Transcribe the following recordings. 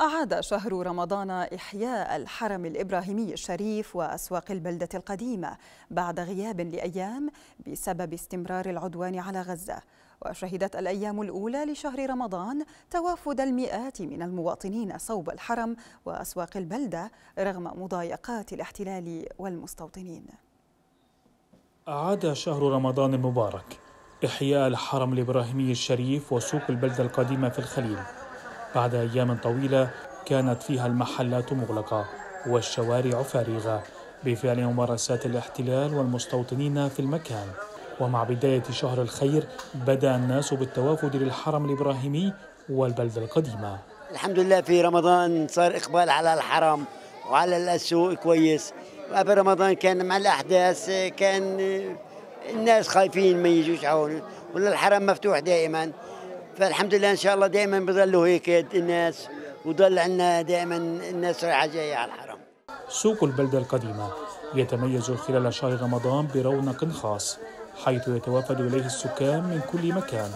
أعاد شهر رمضان إحياء الحرم الإبراهيمي الشريف وأسواق البلدة القديمة بعد غياب لأيام بسبب استمرار العدوان على غزة. وشهدت الأيام الأولى لشهر رمضان توافد المئات من المواطنين صوب الحرم وأسواق البلدة رغم مضايقات الاحتلال والمستوطنين. أعاد شهر رمضان المبارك إحياء الحرم الإبراهيمي الشريف وسوق البلدة القديمة في الخليل. بعد أيام طويلة كانت فيها المحلات مغلقة والشوارع فارغة بفعل ممارسات الاحتلال والمستوطنين في المكان. ومع بداية شهر الخير بدأ الناس بالتوافد للحرم الإبراهيمي والبلدة القديمة. الحمد لله في رمضان صار إقبال على الحرم وعلى السوق كويس. قبل رمضان كان مع الأحداث كان الناس خايفين ما يجوش عون ولا الحرم مفتوح دائما. فالحمد لله إن شاء الله دائما بضلوا هيك الناس وضل عندنا دائما الناس رايحة جاية على الحرم. سوق البلدة القديمة يتميز خلال شهر رمضان برونق خاص حيث يتوافد إليه السكان من كل مكان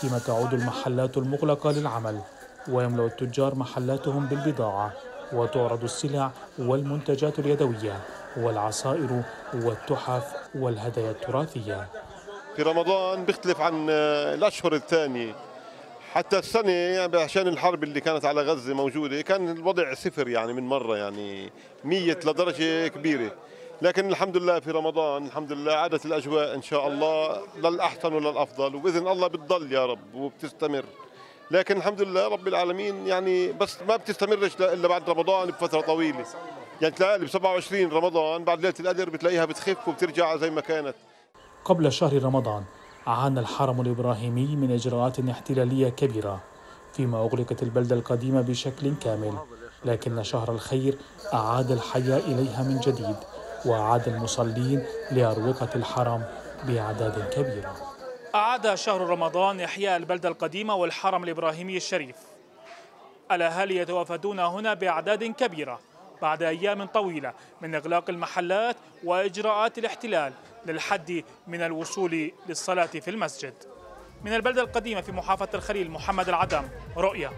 فيما تعود المحلات المغلقة للعمل ويملأ التجار محلاتهم بالبضاعة وتعرض السلع والمنتجات اليدوية والعصائر والتحف والهدايا التراثية في رمضان بيختلف عن الأشهر الثانية. حتى السنة يعني عشان الحرب اللي كانت على غزة موجودة كان الوضع صفر يعني من مرة يعني مية لدرجة كبيرة. لكن الحمد لله في رمضان الحمد لله عادت الأجواء إن شاء الله للأحسن وللأفضل وبإذن الله بتضل يا رب وبتستمر. لكن الحمد لله رب العالمين يعني بس ما بتستمرش إلا بعد رمضان بفترة طويلة. يعني تلاقي ب 27 رمضان بعد ليلة القدر بتلاقيها بتخف وبترجع زي ما كانت. قبل شهر رمضان عانى الحرم الإبراهيمي من إجراءات احتلالية كبيرة فيما أغلقت البلدة القديمة بشكل كامل. لكن شهر الخير أعاد الحياة إليها من جديد وأعاد المصلين لأروقة الحرم بأعداد كبيرة. أعاد شهر رمضان إحياء البلدة القديمة والحرم الإبراهيمي الشريف. الأهالي يتوافدون هنا بأعداد كبيرة بعد أيام طويلة من إغلاق المحلات وإجراءات الاحتلال. للحد من الوصول للصلاة في المسجد. من البلدة القديمة في محافظة الخليل محمد العدم رؤية